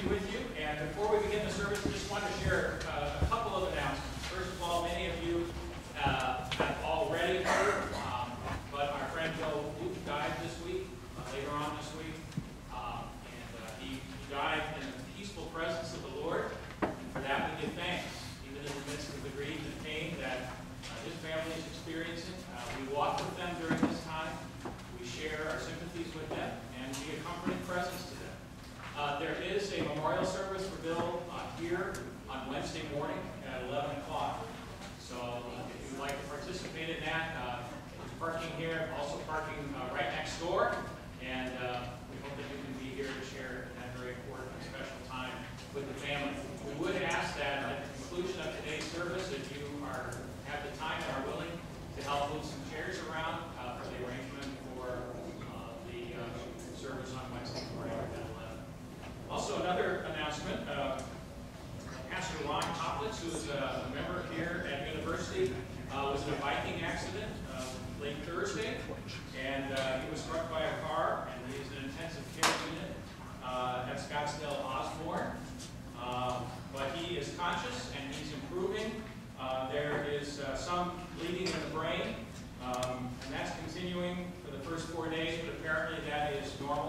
be with you. And before we begin the service, I just wanted to share uh, a couple of announcements. First of all, many of you uh, have already heard, um, but our friend Joe Luke died this week, uh, later on this week. Um, And uh, he he died in the peaceful presence of the Lord. And for that, we give thanks, even in the midst of the grief and pain that uh, his family is experiencing. Uh, We walk with them during this time. We share our sympathies with them and be a comforting presence to them. There is a memorial service for Bill uh, here on Wednesday morning at 11 o'clock. So uh, if you'd like to participate in that, uh, there's parking here, also parking uh, right next door. And we hope that you can be here to share that very important and special time with the family. We would ask that at the conclusion of today's service, if you are, have the time and are willing to help move some chairs around uh, for the arrangement for uh, the uh, service on Wednesday morning at 11. Also, another announcement, uh, Pastor Ron Who is a member here at University, uh, was in a biking accident uh, late Thursday, and uh, he was struck by a car, and he's in an intensive care unit uh, at Scottsdale Osborn. Um, But he is conscious, and he's improving. Uh, There is uh, some bleeding in the brain, um, and that's continuing for the first four days, but apparently that is normal